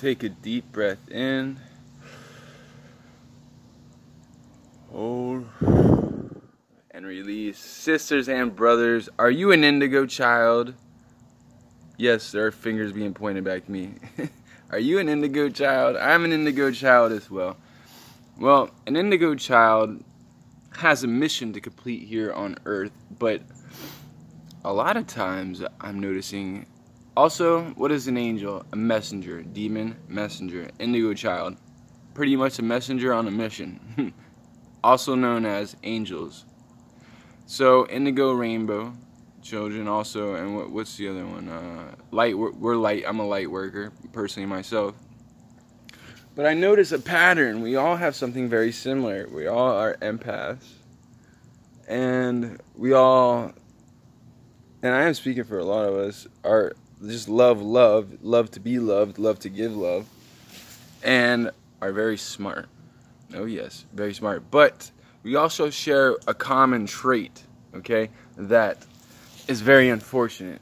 Take a deep breath in. Hold. And release. Sisters and brothers, are you an indigo child? Yes, there are fingers being pointed back to me. are you an indigo child? I'm an indigo child as well. Well, an indigo child has a mission to complete here on Earth, but a lot of times I'm noticing also, what is an angel? A messenger, demon, messenger, indigo child. Pretty much a messenger on a mission. also known as angels. So, indigo rainbow children also, and what, what's the other one? Uh, light, we're, we're light, I'm a light worker, personally myself. But I notice a pattern. We all have something very similar. We all are empaths. And we all, and I am speaking for a lot of us, are just love love, love to be loved, love to give love, and are very smart. Oh, yes, very smart. But we also share a common trait, okay, that is very unfortunate.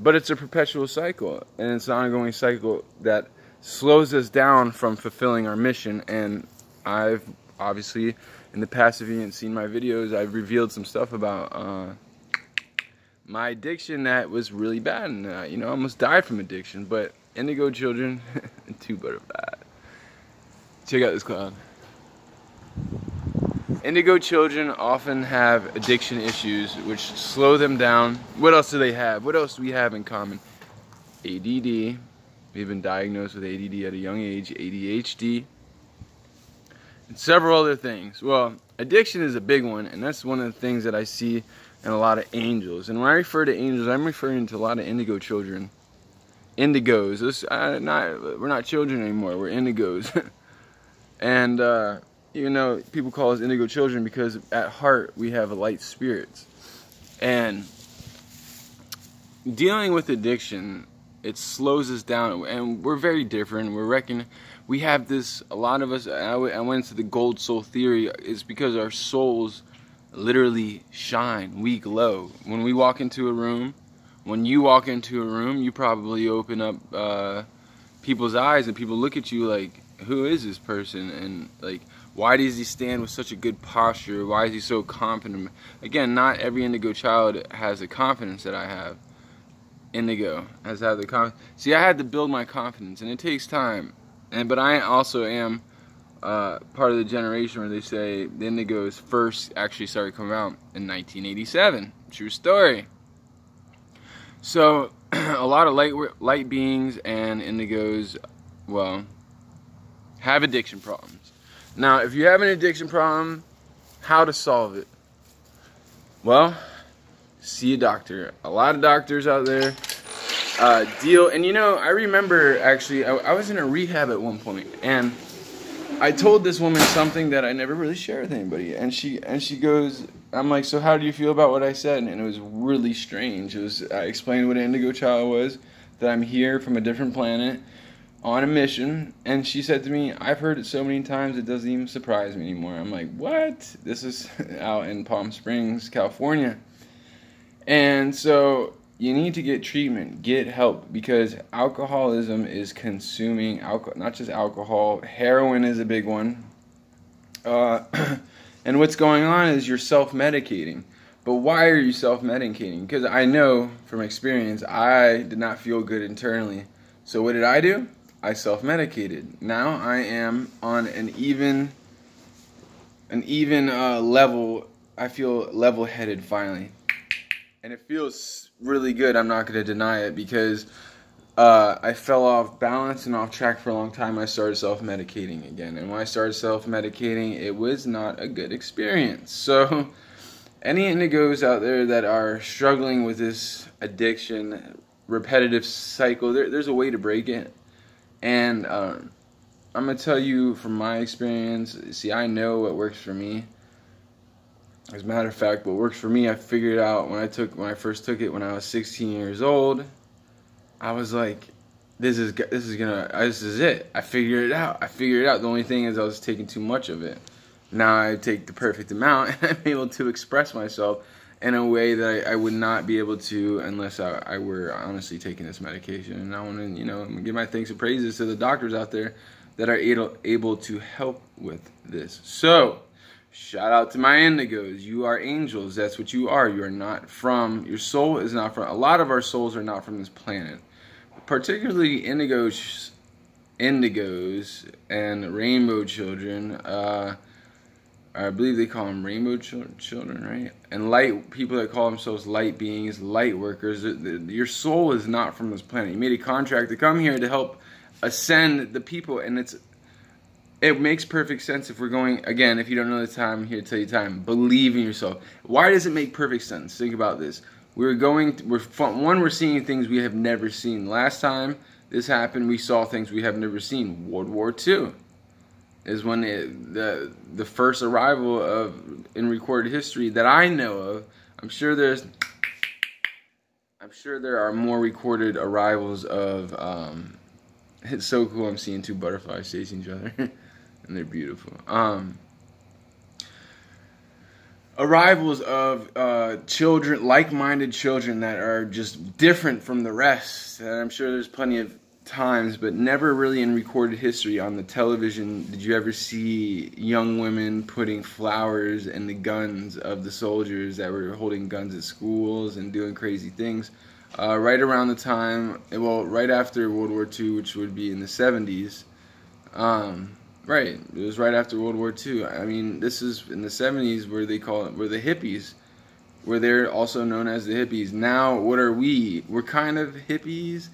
But it's a perpetual cycle, and it's an ongoing cycle that slows us down from fulfilling our mission. And I've obviously, in the past, if you haven't seen my videos, I've revealed some stuff about uh, my addiction that was really bad, and uh, you know, I almost died from addiction. But indigo children, two butterflies. Check out this cloud. Indigo children often have addiction issues which slow them down. What else do they have? What else do we have in common? ADD. We've been diagnosed with ADD at a young age, ADHD, and several other things. Well, addiction is a big one, and that's one of the things that I see in a lot of angels. And when I refer to angels, I'm referring to a lot of indigo children. Indigos. This, uh, not, we're not children anymore. We're indigos. and uh, you know, people call us indigo children because at heart we have light spirits. And dealing with addiction, it slows us down, and we're very different. We're reckon we have this. A lot of us. I went into the gold soul theory. it's because our souls literally shine. We glow when we walk into a room. When you walk into a room, you probably open up uh, people's eyes, and people look at you like, "Who is this person?" And like why does he stand with such a good posture? Why is he so confident? Again, not every indigo child has the confidence that I have. Indigo has had the confidence. See, I had to build my confidence, and it takes time. And but I also am uh, part of the generation where they say the indigos first actually started coming out in 1987. True story. So a lot of light light beings and indigos, well, have addiction problems. Now, if you have an addiction problem, how to solve it? Well, see a doctor. A lot of doctors out there uh, deal, and you know, I remember actually, I, I was in a rehab at one point, and I told this woman something that I never really shared with anybody, and she and she goes, I'm like, so how do you feel about what I said? And it was really strange. It was I explained what an Indigo Child was, that I'm here from a different planet on a mission and she said to me i've heard it so many times it doesn't even surprise me anymore i'm like what this is out in palm springs california and so you need to get treatment get help because alcoholism is consuming alcohol not just alcohol heroin is a big one. Uh, and what's going on is you're self-medicating. But why are you self-medicating? Because i know from experience i did not feel good internally. So what did i do? I self-medicated. Now I am on an even an even uh, level. I feel level-headed finally, and it feels really good. I'm not going to deny it because uh, I fell off balance and off track for a long time. I started self-medicating again, and when I started self-medicating, it was not a good experience. So, any indigos out there that are struggling with this addiction, repetitive cycle, there, there's a way to break it and um, I'm gonna tell you from my experience. See, I know what works for me. As a matter of fact, what works for me, I figured out when I took when I first took it when I was 16 years old. I was like, this is this is gonna uh, this is it. I figured it out. I figured it out. The only thing is I was taking too much of it. Now I take the perfect amount and I'm able to express myself in a way that I, I, would not be able to unless I, I were honestly taking this medication. And I want to, you know, give my thanks and praises to the doctors out there that are able, able to help with this. So, shout out to my indigos. You are angels. That's what you are. You are not from, your soul is not from, a lot of our souls are not from this planet. Particularly indigos, indigos and rainbow children. Uh, I believe they call them rainbow children, right? And light people that call themselves light beings, light workers. Your soul is not from this planet. You made a contract to come here to help ascend the people, and it's it makes perfect sense if we're going again. If you don't know the time, I'm here to tell you time. Believe in yourself. Why does it make perfect sense? Think about this. We're going. We're one. We're seeing things we have never seen. Last time this happened, we saw things we have never seen. World War II is when it, the the first arrival of in recorded history that I know of. I'm sure there's I'm sure there are more recorded arrivals of um, it's so cool I'm seeing two butterflies chasing each other and they're beautiful. Um, arrivals of uh, children, like-minded children that are just different from the rest. And I'm sure there's plenty of times, but never really in recorded history on the television did you ever see young women putting flowers in the guns of the soldiers that were holding guns at schools and doing crazy things. Uh, right around the time, well, right after World War II, which would be in the 70s. Um, right, it was right after World War II. I mean, this is in the 70s where they call it, where the hippies, where they're also known as the hippies. Now, what are we? We're kind of hippies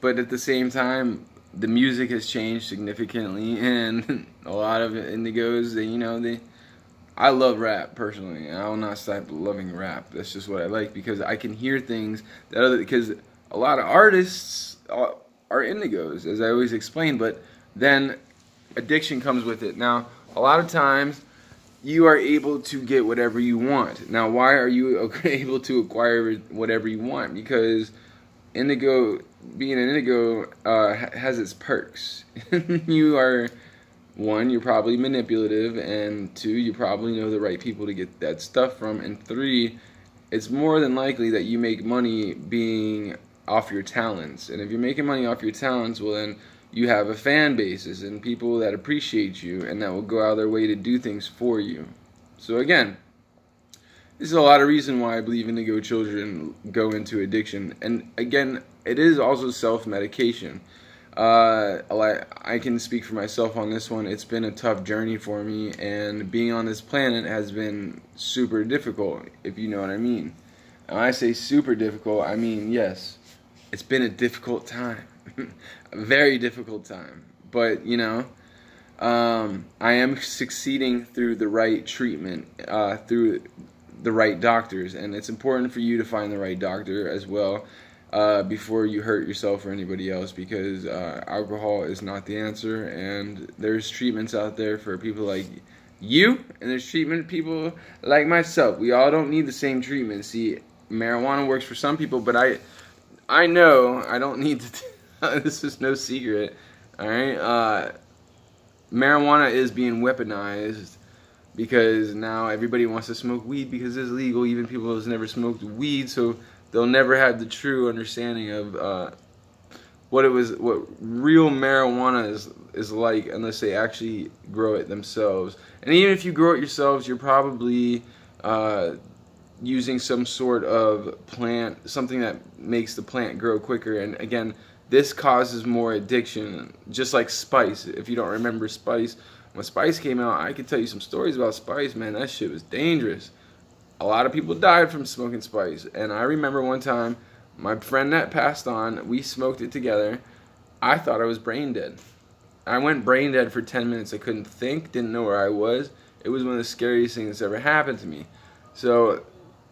but at the same time, the music has changed significantly, and a lot of indigos, they, you know, they. I love rap personally, I will not stop loving rap. That's just what I like because I can hear things that other because a lot of artists are, are indigos, as I always explain. But then addiction comes with it. Now, a lot of times you are able to get whatever you want. Now, why are you able to acquire whatever you want? Because indigo being an indigo uh, has its perks. you are one, you're probably manipulative, and two, you probably know the right people to get that stuff from, and three, it's more than likely that you make money being off your talents. And if you're making money off your talents, well then you have a fan basis and people that appreciate you and that will go out of their way to do things for you. So again, this is a lot of reason why I believe indigo children go into addiction. And again, it is also self-medication. Uh, I can speak for myself on this one. It's been a tough journey for me, and being on this planet has been super difficult, if you know what I mean. When I say super difficult, I mean, yes, it's been a difficult time. very difficult time. But, you know, um, I am succeeding through the right treatment, uh, through the right doctors, and it's important for you to find the right doctor as well uh, before you hurt yourself or anybody else because uh, alcohol is not the answer, and there's treatments out there for people like you, and there's treatment people like myself. We all don't need the same treatment. See, marijuana works for some people, but I, I know I don't need to. this is no secret. All right, uh, marijuana is being weaponized because now everybody wants to smoke weed because it's legal. Even people who's never smoked weed, so they'll never have the true understanding of uh, what it was, what real marijuana is is like, unless they actually grow it themselves. And even if you grow it yourselves, you're probably uh, using some sort of plant, something that makes the plant grow quicker. And again, this causes more addiction, just like spice. If you don't remember spice when Spice came out, I could tell you some stories about Spice, man. That shit was dangerous. A lot of people died from smoking Spice. And I remember one time, my friend that passed on, we smoked it together. I thought I was brain dead. I went brain dead for 10 minutes. I couldn't think, didn't know where I was. It was one of the scariest things that's ever happened to me. So,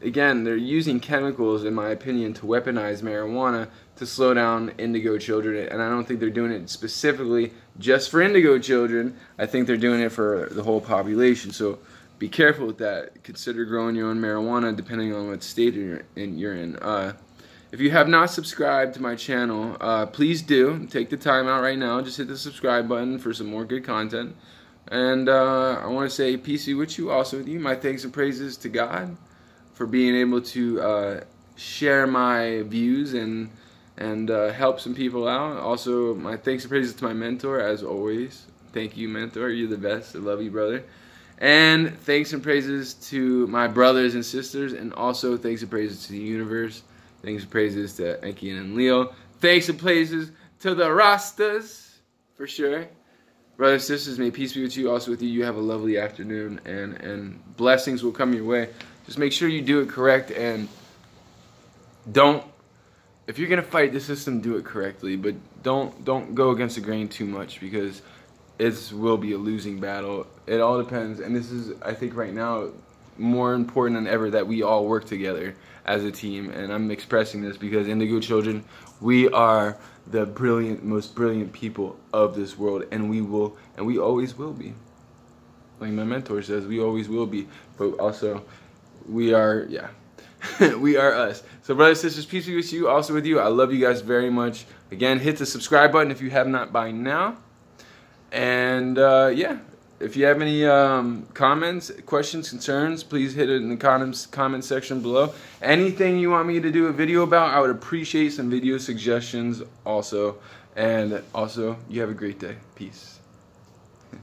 again, they're using chemicals, in my opinion, to weaponize marijuana to slow down indigo children. And I don't think they're doing it specifically just for indigo children. I think they're doing it for the whole population. So be careful with that. Consider growing your own marijuana depending on what state you're in. You're in. Uh, if you have not subscribed to my channel, uh, please do. Take the time out right now. Just hit the subscribe button for some more good content. And uh, I want to say peace be with you, also with you. My thanks and praises to God for being able to uh, share my views and and uh, help some people out. Also, my thanks and praises to my mentor, as always. Thank you, mentor. You're the best. I love you, brother. And thanks and praises to my brothers and sisters, and also thanks and praises to the universe. Thanks and praises to Enki and Leo. Thanks and praises to the Rastas, for sure. Brothers and sisters, may peace be with you, also with you. You have a lovely afternoon, and, and blessings will come your way. Just make sure you do it correct, and don't, if you're to fight the system, do it correctly, but don't, don't go against the grain too much, because it will be a losing battle. It all depends, and this is, I think, right now, more important than ever that we all work together as a team. And I'm expressing this because Indigo Children, we are the brilliant, most brilliant people of this world, and we will, and we always will be. Like my mentor says, we always will be. But also, we are, yeah. we are us. So, brothers sisters, peace be with you, also with you. I love you guys very much. Again, hit the subscribe button if you have not by now. And uh, yeah, if you have any um, comments, questions, concerns, please hit it in the comments comment section below. Anything you want me to do a video about, I would appreciate some video suggestions also. And also, you have a great day. Peace.